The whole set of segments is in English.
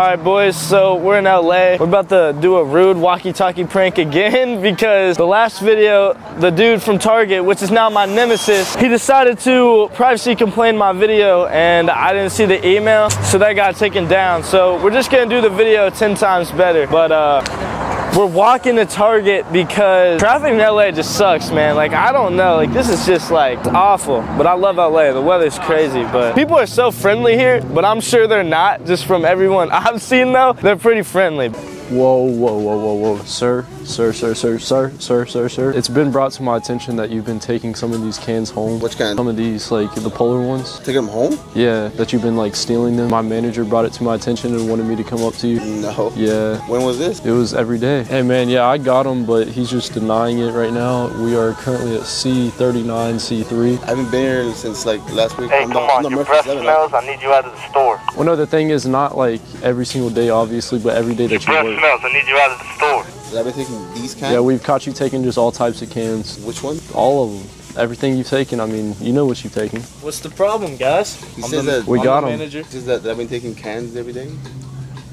right, boys, so we're in LA. We're about to do a rude walkie-talkie prank again because the last video, the dude from Target, which is now my nemesis, he decided to privacy complain my video and I didn't see the email, so that got taken down. So we're just gonna do the video 10 times better. But uh, we're walking to Target because traffic in LA just sucks, man. Like, I don't know. Like, this is just like awful. But I love LA. The weather's crazy. But people are so friendly here, but I'm sure they're not. Just from everyone I've seen, though, they're pretty friendly. Whoa, whoa, whoa, whoa, whoa. Sir, sir, sir, sir, sir, sir, sir, sir. It's been brought to my attention that you've been taking some of these cans home. Which kind? Some of these, like the polar ones. Take them home? Yeah, that you've been like stealing them. My manager brought it to my attention and wanted me to come up to you. No. Yeah. When was this? It was every day. Hey man, yeah, I got him, but he's just denying it right now. We are currently at C39, C3. I haven't been here since like last week. Hey, I'm come not, I'm on, your breath smells. I need you out of the store. Well, no, the thing is not like every single day, obviously, but every day Your that you breath work. smells. I need you out of the store. Have I been taking these cans? Yeah, we've caught you taking just all types of cans. Which one? All of them. Everything you've taken, I mean, you know what you've taken. What's the problem, guys? He I'm says the- that We I'm got the 'em. manager. He says that, that I've been taking cans every day.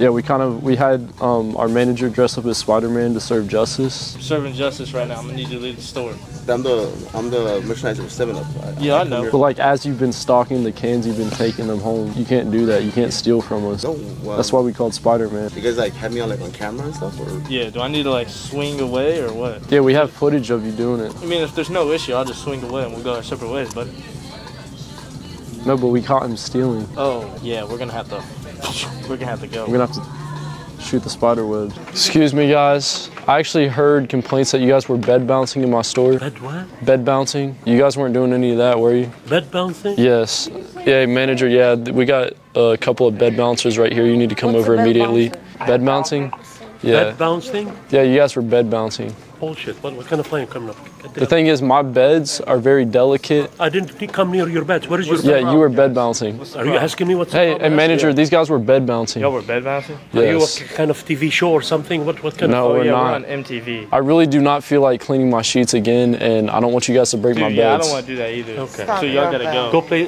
Yeah, we kind of, we had um, our manager dress up as Spider-Man to serve justice. Serving justice right now. I'm gonna need you to leave the store. I'm the I'm the merchandiser for Seven Up. Yeah, I come know. But like, as you've been stocking the cans, you've been taking them home. You can't do that. You can't steal from us. No, well, That's why we called Spider-Man. you guys like have me on like on camera and stuff, or Yeah, do I need to like swing away or what? Yeah, we have footage of you doing it. I mean, if there's no issue, I'll just swing away and we'll go our separate ways, but. No, but we caught him stealing. Oh, yeah, we're gonna have to. We're gonna have to go. We're gonna have to shoot the spider webs. Excuse me, guys. I actually heard complaints that you guys were bed bouncing in my store. Bed what? Bed bouncing. You guys weren't doing any of that, were you? Bed bouncing? Yes. Yeah, manager. Yeah, we got a couple of bed bouncers right here. You need to come over immediately. Bed bouncing. Yeah. Bed bouncing? Yeah, you guys were bed bouncing. Bullshit. What, what kind of plane coming up? The the- thing is, my beds are very delicate. I didn't come near your beds. What is your Yeah, you were bed bouncing. Are you asking me what's the Hey, problem? hey, manager. These guys were bed bouncing. Y'all were bed bouncing? Are you a kind of TV show or something? What what kind No, of? Oh, we're yeah, not. we're on MTV. I really do not feel like cleaning my sheets again, and I don't want you guys to break my Dude, yeah, I don't want to do that either. Okay. So y'all gotta go. Go play.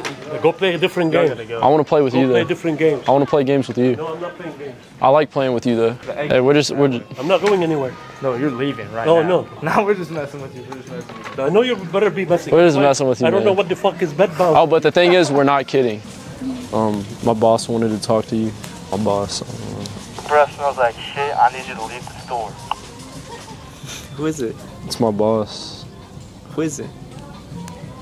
Go play a different Y'all game. gotta go. I want to play with Go you play though. different games. I want to play games with you. No, I'm not playing games. I like playing with you though. Hey, we're just we're just, I'm not going anywhere. No, you're leaving right No, now. no. No, we're just messing with you. We're just messing with you. I know you better be messing. We're just Why- messing with you, I don't man. know what the fuck is bed bound. Oh, but the thing is, we're not kidding. Um, my boss wanted to talk to you. My boss. uh, Breath smells like shit. I need you to leave the store. Who is it? it's my boss. Who is it?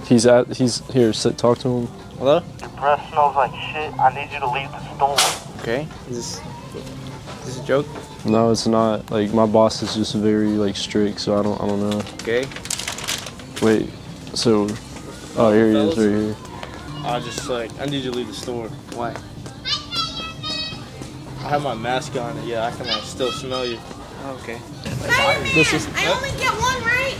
He's at. He's here. Sit. Talk to him. Hello? Your breath smells like shit. I need you to leave the store. Okay. Is this is this a joke? No, it's not. Like my boss is just very like strict, so I don't. I don't know. Okay. Wait. So. Oh, here he is. Right here. I just like I need you to leave the store. Why? I have my mask on. and Yeah, I can like still smell you. Oh, okay. This is. I only get one, right?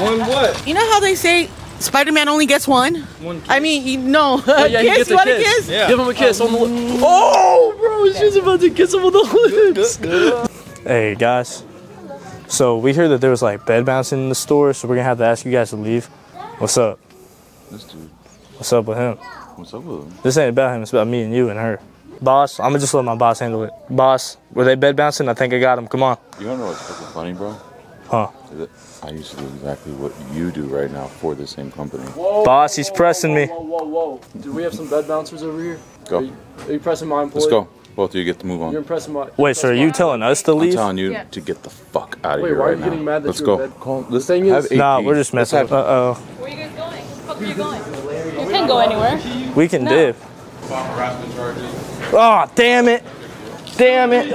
One what? You know how they say Spider-Man only gets one? One. I mean, you know, yeah, he kiss. gets You want a kiss. kiss? Yeah. Give him a kiss on the lips. Oh, bro, she's about to kiss him on the lips. Hey guys. So we heard that there was like bed bouncing in the store, so we're gonna have to ask you guys to leave. What's up? This dude, What's up with him? what's up with him? This ain't about him. It's about me and you and her. Boss, I'm gonna just let my boss handle it. Boss, were they bed bouncing? I think I got him. Come on. You wanna know what's fucking funny, bro? Huh? I used to do exactly what you do right now for the same company. Whoa, Boss, he's pressing me. Whoa, whoa, whoa. Do we have some bed bouncers over here? Are Go. you, are you pressing my employee? Let's go. Both of you get to move on. You're on. impressing my. Wait, so are you telling us to leave? I'm telling you to get the fuck out of Wait, here why are right you now. getting mad that Let's you're go. in bed? Call, The thing is- have AP. Nah, we're just messing. have- Uh oh. Where are you guys going? Fuck are you going? You can go anywhere. We can No. dip. Oh, damn it. Damn it.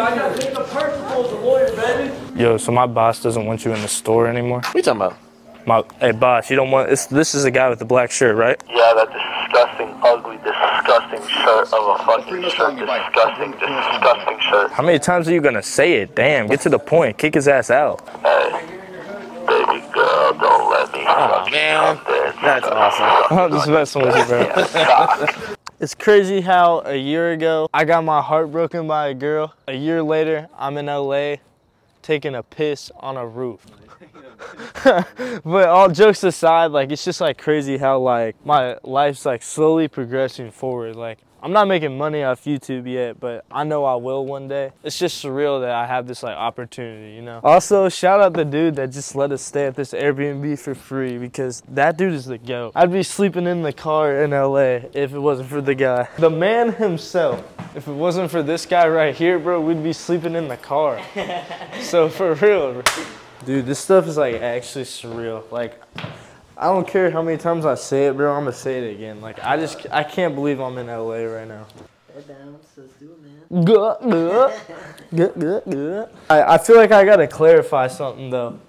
Yo, so my boss doesn't want you in the store anymore? What are you talking about? My, hey, boss, you don't want. It's, this is a guy with the black shirt, right? Yeah, that disgusting, ugly, disgusting shirt of a fucking shirt. Disgusting, disgusting shirt. How many times are you gonna say it? Damn, get to the point. Kick his ass out. Hey, baby girl, don't let me Oh fuck man, you up that's awesome. I'm just messing with you, bro. It's crazy how a year ago I got my heart broken by a girl. A year later, I'm in LA taking a piss on a roof. but all jokes aside, like it's just like crazy how like my life's like slowly progressing forward. Like I'm not making money off YouTube yet, but I know I will one day. It's just surreal that I have this like opportunity, you know. Also, shout out the dude that just let us stay at this Airbnb for free because that dude is the goat. I'd be sleeping in the car in LA if it wasn't for the guy. The man himself. If it wasn't for this guy right here, bro, we'd be sleeping in the car. so for real, bro. dude, this stuff is like actually surreal. Like I don't care how many times I say it, bro. I'm gonna say it again. Like I just, I can't believe I'm in LA right now. Good, good, good, good, good. I, I feel like I gotta clarify something though.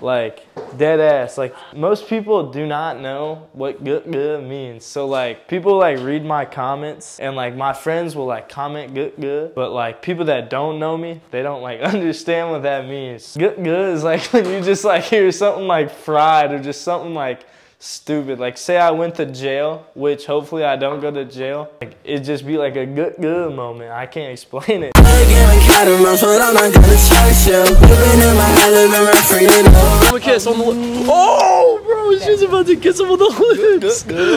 Like dead ass. Like most people do not know what guh guh means. So like people like read my comments and like my friends will like comment guh guh. But like people that don't know me, they don't like understand what that means. Guh guh is like when you just like hear something like fried or just something like stupid. Like say I went to jail, which hopefully I don't go to jail. Like it'd just be like a guh guh moment. I can't explain it. Give him a kiss on the lip. Oh, bro, she's about to kiss him on the lips.